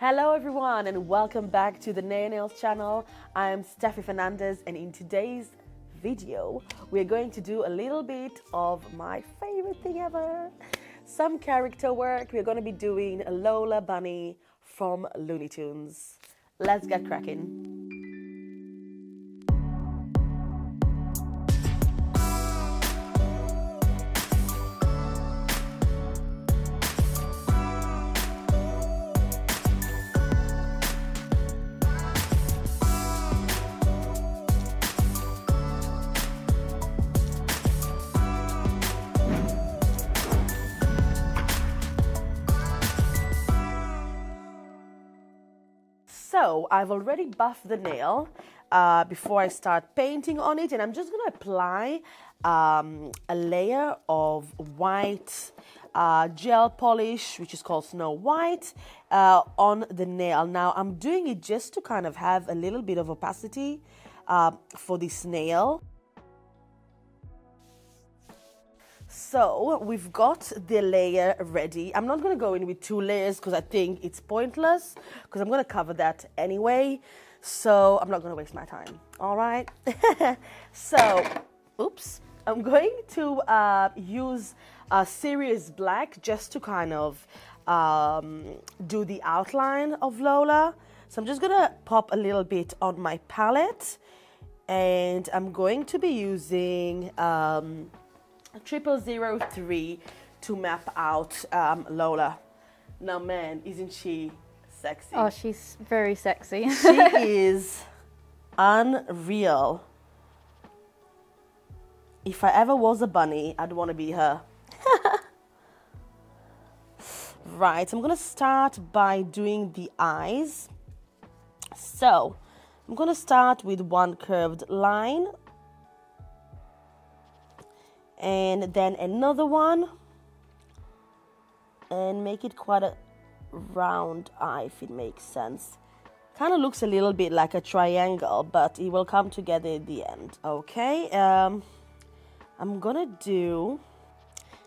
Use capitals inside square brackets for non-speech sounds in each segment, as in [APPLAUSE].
Hello everyone and welcome back to the Naio Nails channel. I am Steffi Fernandez and in today's video we're going to do a little bit of my favorite thing ever. Some character work. We're going to be doing Lola Bunny from Looney Tunes. Let's get cracking. So I've already buffed the nail uh, before I start painting on it and I'm just going to apply um, a layer of white uh, gel polish which is called Snow White uh, on the nail. Now I'm doing it just to kind of have a little bit of opacity uh, for this nail. So we've got the layer ready. I'm not going to go in with two layers because I think it's pointless because I'm going to cover that anyway. So I'm not going to waste my time. All right. [LAUGHS] so, oops. I'm going to uh, use a serious Black just to kind of um, do the outline of Lola. So I'm just going to pop a little bit on my palette and I'm going to be using um, triple zero three to map out um, Lola. Now, man, isn't she sexy? Oh, she's very sexy. [LAUGHS] she [LAUGHS] is unreal. If I ever was a bunny, I'd want to be her. [LAUGHS] right, I'm gonna start by doing the eyes. So, I'm gonna start with one curved line and then another one. And make it quite a round eye if it makes sense. Kind of looks a little bit like a triangle but it will come together at the end. Okay um, I'm gonna do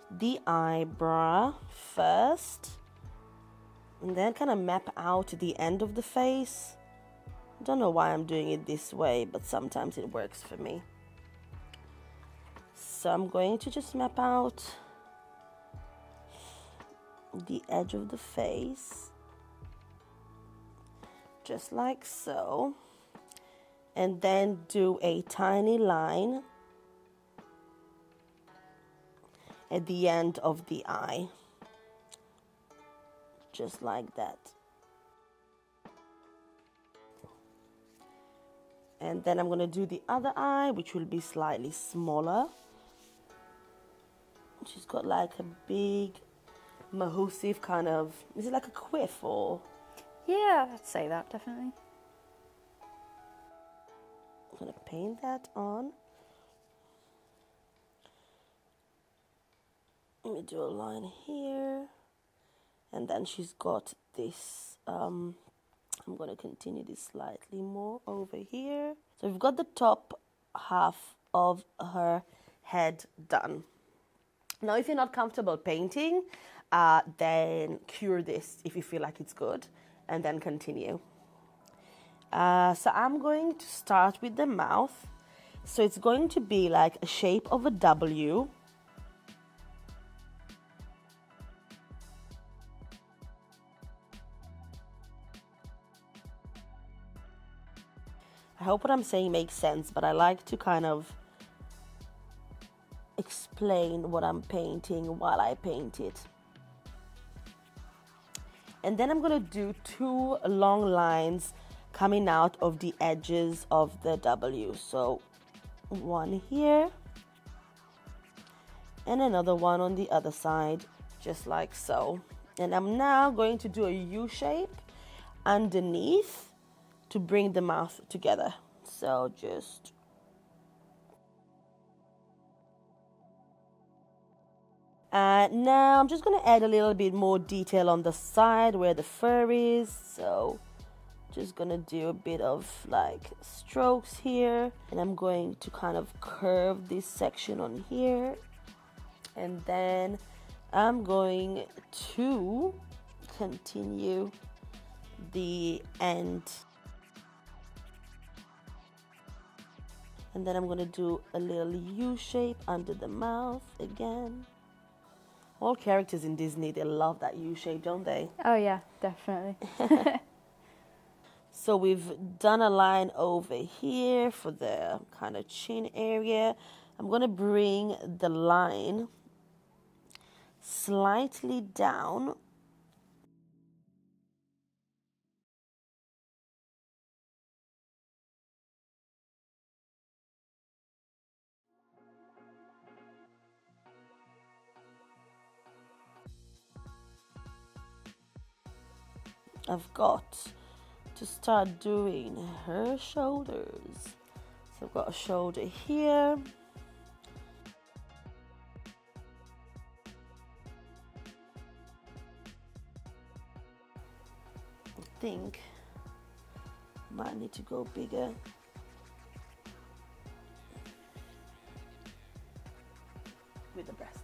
the eyebrow first. And then kind of map out the end of the face. I don't know why I'm doing it this way but sometimes it works for me so I'm going to just map out the edge of the face. Just like so. And then do a tiny line at the end of the eye. Just like that. And then I'm going to do the other eye which will be slightly smaller She's got like a big mahoosive kind of. Is it like a quiff or? Yeah, I'd say that definitely. I'm gonna paint that on. Let me do a line here, and then she's got this. Um, I'm gonna continue this slightly more over here. So we've got the top half of her head done. Now, if you're not comfortable painting, uh, then cure this if you feel like it's good and then continue. Uh, so I'm going to start with the mouth. So it's going to be like a shape of a W. I hope what I'm saying makes sense, but I like to kind of explain what I'm painting while I paint it. And then I'm going to do two long lines coming out of the edges of the W. So one here and another one on the other side, just like so. And I'm now going to do a U shape underneath to bring the mouth together. So just Uh, now I'm just going to add a little bit more detail on the side where the fur is. So just going to do a bit of like strokes here. And I'm going to kind of curve this section on here. And then I'm going to continue the end. And then I'm gonna do a little U shape under the mouth again. All characters in Disney, they love that U shape, don't they? Oh yeah, definitely. [LAUGHS] [LAUGHS] So we've done a line over here for the kind of chin area. I'm going to bring the line slightly down. I've got to start doing her shoulders. So I've got a shoulder here. I think might need to go bigger. With the breasts.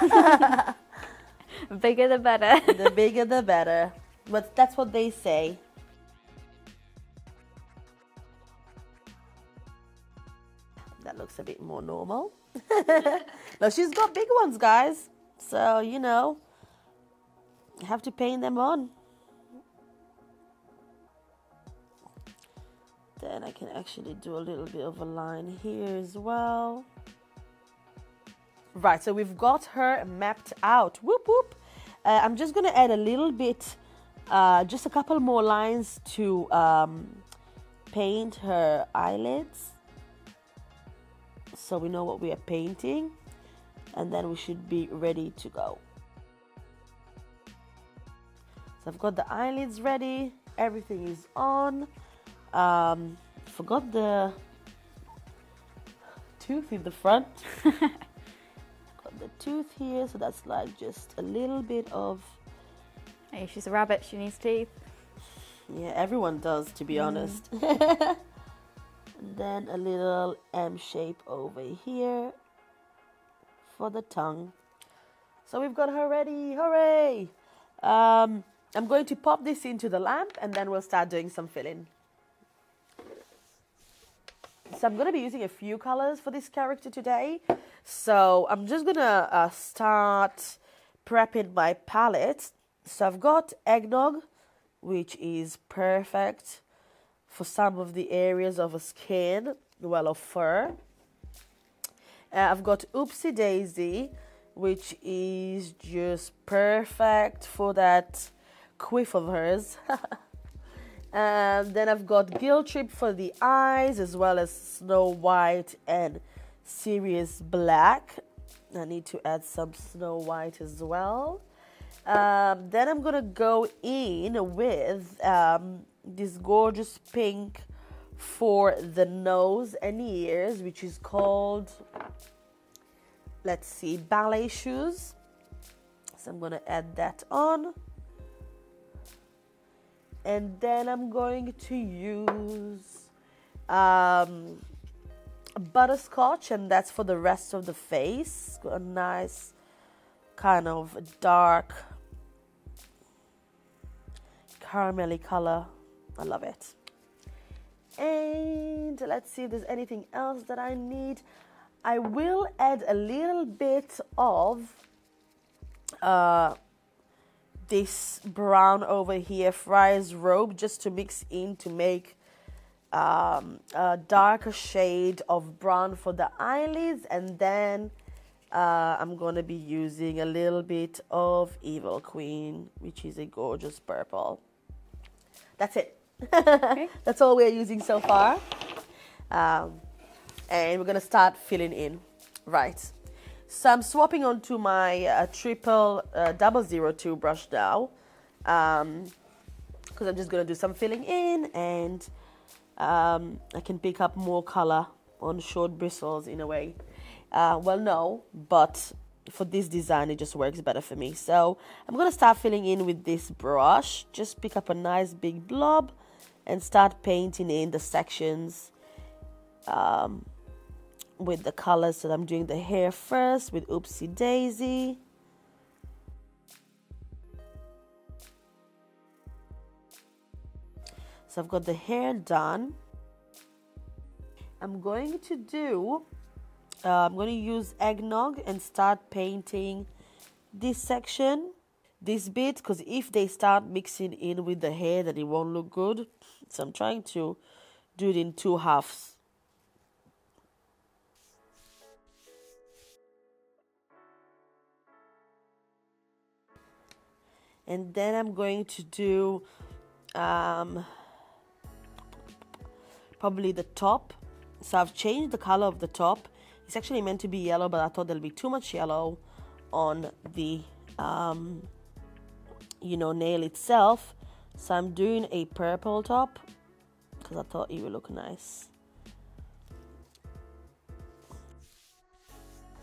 [LAUGHS] Bigger the better. [LAUGHS] the bigger the better. But that's what they say. That looks a bit more normal. [LAUGHS] no, she's got big ones, guys. So, you know, you have to paint them on. Then I can actually do a little bit of a line here as well. Right, so we've got her mapped out. Whoop whoop. Uh, I'm just gonna add a little bit, uh, just a couple more lines to um, paint her eyelids. So we know what we are painting, and then we should be ready to go. So I've got the eyelids ready, everything is on. Um, forgot the tooth in the front. [LAUGHS] got the tooth here, so that's like just a little bit of Hey, she's a rabbit. She needs teeth. yeah, everyone does to be honest. [LAUGHS] and then a little M shape over here for the tongue. So we've got her ready. Hooray! Um, I'm going to pop this into the lamp and then we'll start doing some filling. So I'm going to be using a few colors for this character today. So I'm just going to uh, start prepping my palette. So I've got eggnog, which is perfect for some of the areas of a skin, well, of fur. Uh, I've got Oopsy Daisy, which is just perfect for that quiff of hers. [LAUGHS] and then I've got Guilt Trip for the eyes, as well as Snow White and Serious Black. I need to add some Snow White as well. Um, then I'm gonna go in with um, this gorgeous pink for the nose and ears, which is called, let's see, ballet shoes. So I'm gonna add that on. And then I'm going to use um, butterscotch, and that's for the rest of the face. A nice kind of dark caramelly color. I love it. And let's see if there's anything else that I need. I will add a little bit of uh, this brown over here, Friar's robe, just to mix in to make um, a darker shade of brown for the eyelids. And then uh, I'm going to be using a little bit of Evil Queen, which is a gorgeous purple. That's it. Okay. [LAUGHS] That's all we're using so far. Um, and we're gonna start filling in. Right. So I'm swapping onto my uh, triple uh, double zero two brush now, because I'm just gonna do some filling in, and um, I can pick up more color on short bristles in a way. Uh, well, no, but for this design, it just works better for me. So I'm gonna start filling in with this brush. Just pick up a nice big blob and start painting in the sections um, with the colors. So I'm doing the hair first with Oopsy Daisy. So I've got the hair done. I'm going to do, uh, I'm going to use eggnog and start painting this section, this bit, because if they start mixing in with the hair, then it won't look good. So I'm trying to do it in two halves. And then I'm going to do um, probably the top. So I've changed the color of the top. It's actually meant to be yellow, but I thought there'll be too much yellow on the um, you know nail itself. So I'm doing a purple top because I thought it would look nice.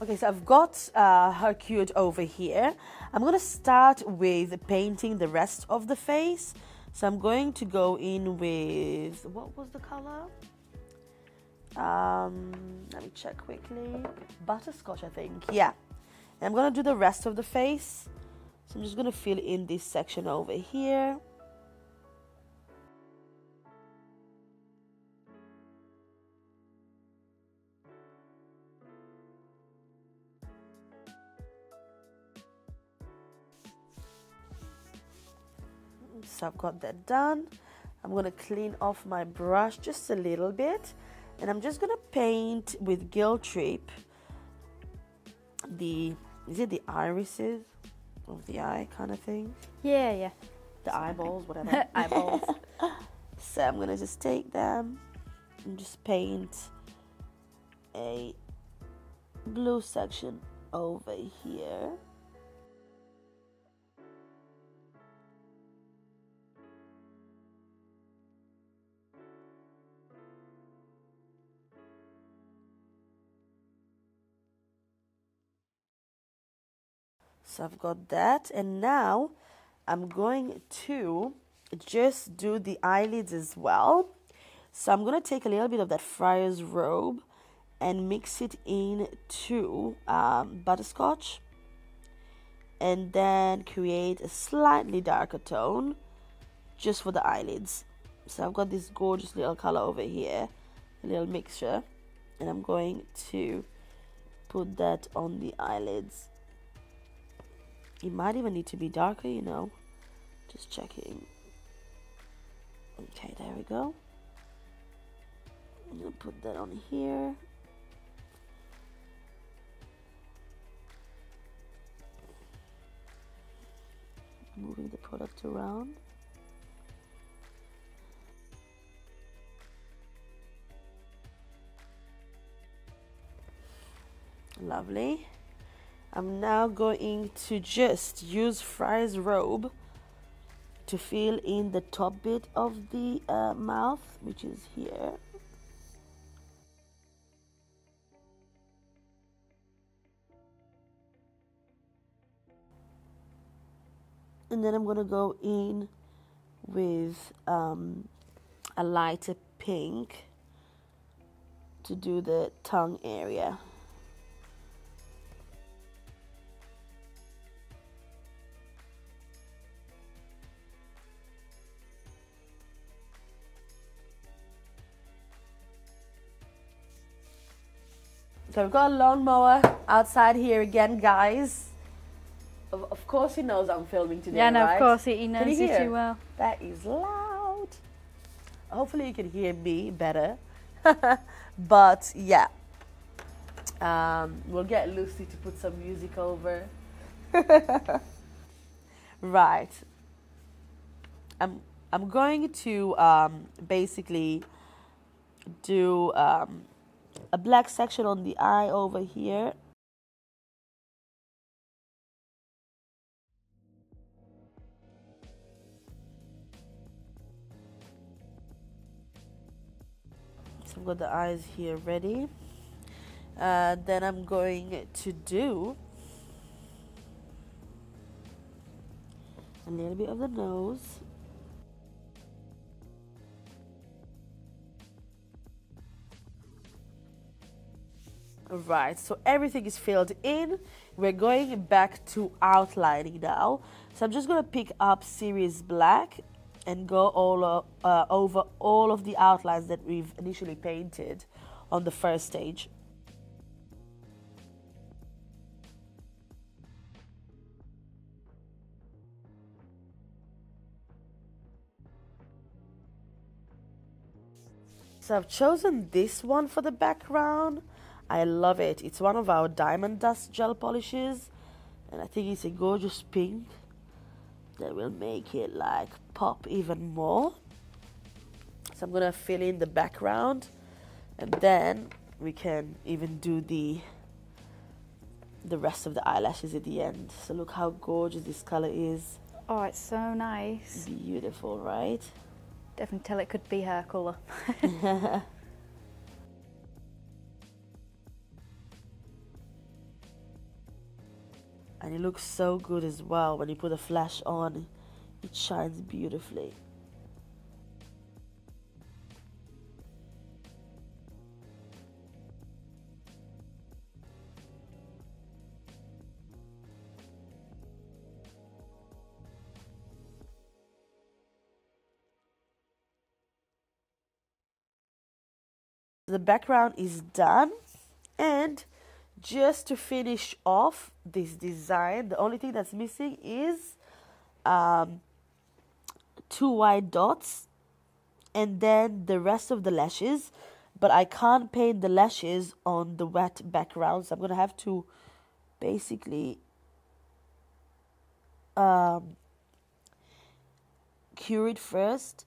Okay, so I've got uh, her cured over here. I'm gonna start with painting the rest of the face. So I'm going to go in with what was the color? Um, let me check quickly. Butterscotch, I think. Yeah. And I'm gonna do the rest of the face. So I'm just gonna fill in this section over here. so I've got that done I'm gonna clean off my brush just a little bit and I'm just gonna paint with Guilt Trip the is it the irises of the eye kind of thing Yeah, yeah. the eyeballs whatever [LAUGHS] Eyeballs. [LAUGHS] so I'm gonna just take them and just paint a blue section over here So I've got that, and now I'm going to just do the eyelids as well. So I'm gonna take a little bit of that friar's robe and mix it into um, butterscotch, and then create a slightly darker tone just for the eyelids. So I've got this gorgeous little color over here, a little mixture, and I'm going to put that on the eyelids. It might even need to be darker, you know. Just checking. Okay, there we go. I'm gonna put that on here. Moving the product around. Lovely. I'm now going to just use Friar's robe to fill in the top bit of the uh, mouth, which is here. And then I'm going to go in with um, a lighter pink to do the tongue area. So we've got a lawnmower outside here again, guys. Of, of course, he knows I'm filming today. yeah, no, right? of course, he, he knows you you too well. That is loud. Hopefully, you can hear me better. [LAUGHS] but yeah, um, we'll get Lucy to put some music over. [LAUGHS] right. I'm I'm going to um, basically do um, a black section on the eye over here. So I've got the eyes here ready. Uh, then I'm going to do a little bit of the nose. Right, so everything is filled in. We're going back to outlining now. So I'm just gonna pick up Serious Black and go all uh, over all of the outlines that we've initially painted on the first stage. So I've chosen this one for the background. I love it. It's one of our diamond dust gel polishes and I think it's a gorgeous pink that will make it like pop even more. So I'm gonna fill in the background and then we can even do the the rest of the eyelashes at the end. So look how gorgeous this color is. Oh, it's so nice. Beautiful, right? Definitely tell it could be her colour. [LAUGHS] [LAUGHS] and it looks so good as well when you put a flash on. It shines beautifully. The background is done. And just to finish off this design the only thing that's missing is um, two white dots and then the rest of the lashes but I can't paint the lashes on the wet background so I'm gonna have to basically um, cure it first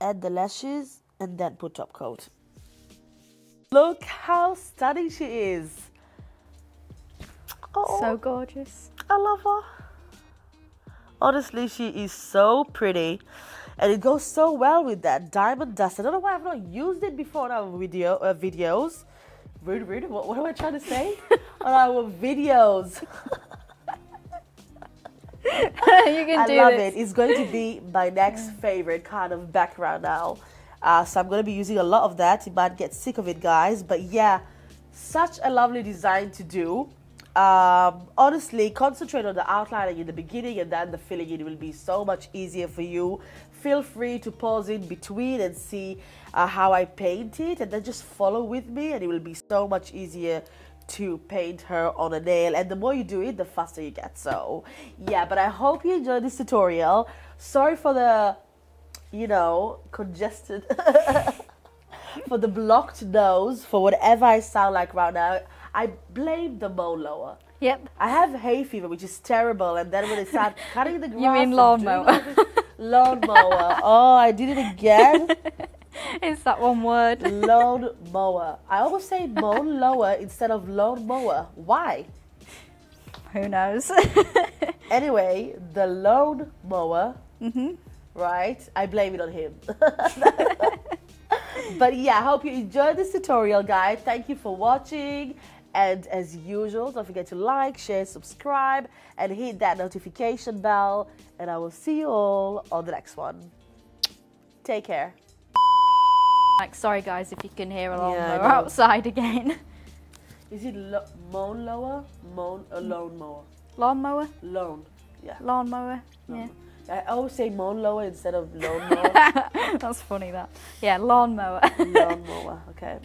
add the lashes and then put top coat. Look how stunning she is oh So gorgeous. I love her. Honestly, she is so pretty. And it goes so well with that diamond dust. I don't know why I've not used it before on our video uh, videos. Rude, rude. What, what am I trying to say? [LAUGHS] on our videos. [LAUGHS] you can I do love this. it. It's going to be [LAUGHS] my next favorite kind of background now. Uh, so I'm going to be using a lot of that. You might get sick of it, guys. But yeah, such a lovely design to do. Um, honestly, concentrate on the outlining in the beginning and then the filling in will be so much easier for you. Feel free to pause in between and see uh, how I paint it and then just follow with me and it will be so much easier to paint her on a nail. And the more you do it the faster you get. So yeah but i hope you enjoyed this tutorial. Sorry for the you know congested [LAUGHS] for the blocked nose for whatever i sound like right now i blame the mow lower Yep. I have hay fever, which is terrible, and then when they start [LAUGHS] cutting the grass, You mean lawnmower. lawnmower. [LAUGHS] Oh, I did it again. [LAUGHS] It's that one word. Lawn mower. I always say mown lower instead of lawn mower. Why? Who knows? Anyway, the lawn mower, hmm right? I blame it on him. but yeah, I hope you enjoyed this tutorial, guys. Thank you for watching. And as usual, don't forget to like, share, subscribe, and hit that notification bell. And I will see you all on the next one. Take care. Like, sorry guys if you can hear a Yeah, know. outside again. [LAUGHS] Is it lo- mown lower? Uh, mown a lawn mower. lawnmower? Loan. Yeah. Lawnmower? Yeah. I always say mown lower instead of lawn [LAUGHS] mower. That's funny that. Yeah, lawn mower. lawn mower. Okay.